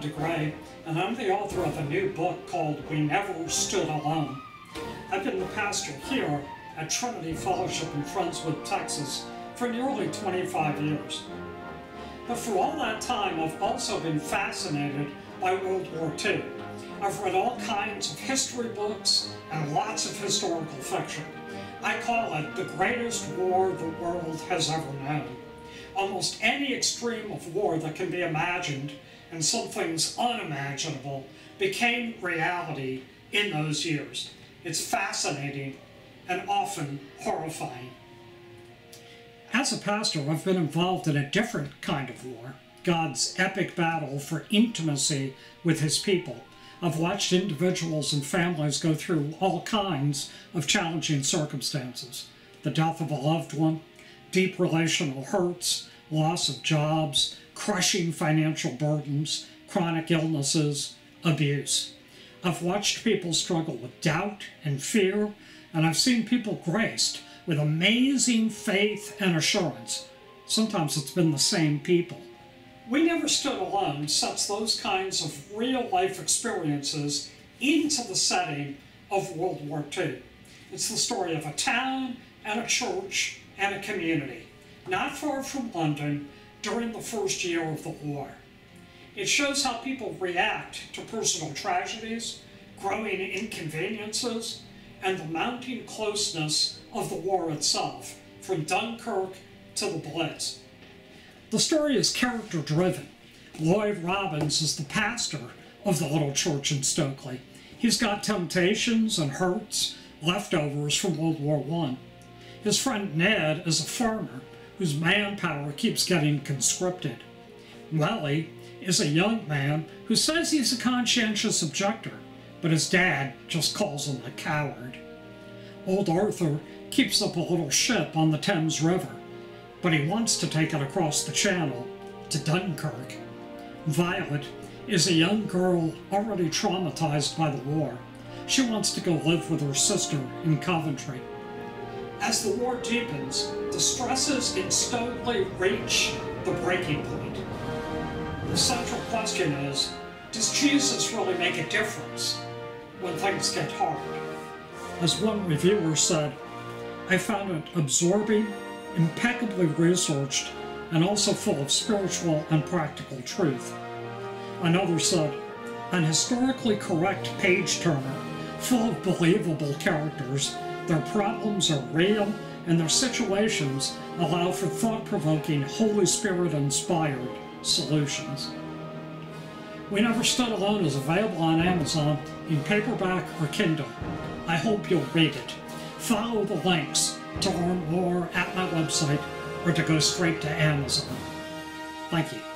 DeGray, and I'm the author of a new book called We Never Stood Alone. I've been the pastor here at Trinity Fellowship in Friendswood, Texas for nearly 25 years. But for all that time, I've also been fascinated by World War II. I've read all kinds of history books and lots of historical fiction. I call it the greatest war the world has ever known. Almost any extreme of war that can be imagined, and some things unimaginable, became reality in those years. It's fascinating and often horrifying. As a pastor, I've been involved in a different kind of war God's epic battle for intimacy with his people. I've watched individuals and families go through all kinds of challenging circumstances the death of a loved one, deep relational hurts, loss of jobs, crushing financial burdens, chronic illnesses, abuse. I've watched people struggle with doubt and fear, and I've seen people graced with amazing faith and assurance. Sometimes it's been the same people. We Never Stood Alone sets those kinds of real life experiences into the setting of World War II. It's the story of a town and a church and a community, not far from London during the first year of the war. It shows how people react to personal tragedies, growing inconveniences, and the mounting closeness of the war itself, from Dunkirk to the Blitz. The story is character driven. Lloyd Robbins is the pastor of the little church in Stokely. He's got temptations and hurts, leftovers from World War I. His friend Ned is a farmer whose manpower keeps getting conscripted. Welly is a young man who says he's a conscientious objector, but his dad just calls him a coward. Old Arthur keeps up a little ship on the Thames River but he wants to take it across the channel to Dunkirk. Violet is a young girl already traumatized by the war. She wants to go live with her sister in Coventry. As the war deepens, the stresses in Stokely reach the breaking point. The central question is, does Jesus really make a difference when things get hard? As one reviewer said, I found it absorbing impeccably researched, and also full of spiritual and practical truth. Another said, an historically correct page turner, full of believable characters. Their problems are real, and their situations allow for thought provoking, Holy Spirit inspired solutions. We Never Stood Alone is available on Amazon in paperback or Kindle. I hope you'll read it. Follow the links to learn more at my website or to go straight to Amazon. Thank you.